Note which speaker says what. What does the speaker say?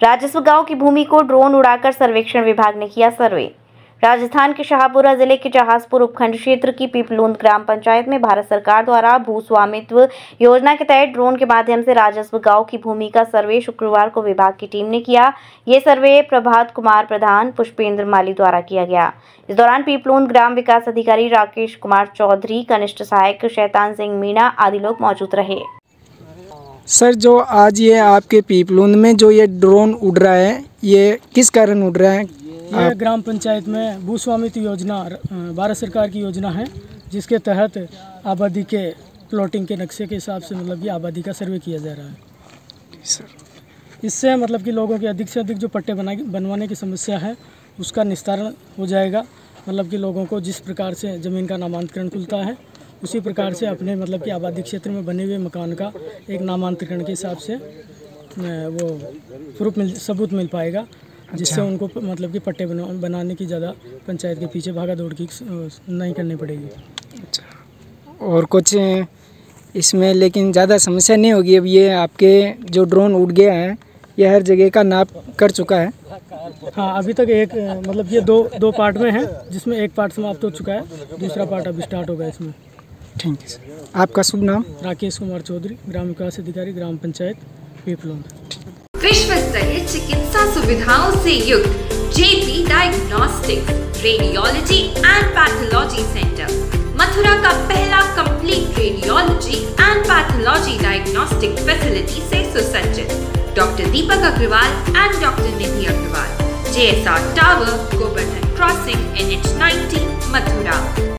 Speaker 1: राजस्व गाँव की भूमि को ड्रोन उड़ाकर सर्वेक्षण विभाग ने किया सर्वे। राजस्थान के शाहपुरा ज़िले के जहाजपुर उपखंड क्षेत्र की पिपलूंद ग्राम पंचायत में भारत सरकार द्वारा भू स्वामित्व योजना के तहत ड्रोन के माध्यम से राजस्व गाँव की भूमि का सर्वे शुक्रवार को विभाग की टीम ने किया। ये सर्वे प्रभात कुमार प्रधान, पुष्पेंद्र माली द्वारा किया गया। इस दौरान पिपलूंद ग्राम विकास अधिकारी राकेश कुमार चौधरी, कनिष्ठ सहायक शैतान सिंह मीणा आदि लोग मौजूद रहे।
Speaker 2: सर जो आज ये आपके पीपलुंद में जो ये ड्रोन उड़ रहा है ये किस कारण उड़ रहा है?
Speaker 3: ये ग्राम पंचायत में भू स्वामित्व योजना भारत सरकार की योजना है जिसके तहत आबादी के प्लॉटिंग के नक्शे के हिसाब से मतलब कि आबादी का सर्वे किया जा रहा है। सर। इससे मतलब कि लोगों के अधिक से अधिक जो पट्टे बना बनवाने की समस्या है उसका निस्तारण हो जाएगा। मतलब कि लोगों को जिस प्रकार से ज़मीन का नामांतरण खुलता है उसी प्रकार से अपने मतलब कि आबादी क्षेत्र में बने हुए मकान का एक नामांतरण के हिसाब से वो प्रूफ मिल सबूत मिल पाएगा जिससे अच्छा। उनको मतलब कि पट्टे बना, बनाने की ज़्यादा पंचायत के पीछे भागा दौड़ की नहीं करनी पड़ेगी।
Speaker 2: अच्छा। और कुछ इसमें लेकिन ज़्यादा समस्या नहीं होगी अब ये आपके जो ड्रोन उड़ गया है ये हर जगह का नाप कर चुका है?
Speaker 3: हाँ अभी तक एक मतलब ये दो दो पार्ट में है जिसमें एक पार्ट समाप्त हो चुका है दूसरा पार्ट अभी स्टार्ट होगा इसमें।
Speaker 2: थैंक यू सर आपका शुभ नाम?
Speaker 3: राकेश कुमार चौधरी ग्राम विकास अधिकारी ग्राम पंचायत पीपलों
Speaker 4: विश्व स्तरीय चिकित्सा सुविधाओं से युक्त JP diagnostic radiology and pathology centre Mathura का पहला complete radiology and pathology diagnostic facility से सुसज्जित। Doctor Deepak Agarwal and doctor Nidhi Agarwal J S R tower Govardhan crossing N H ninety Mathura.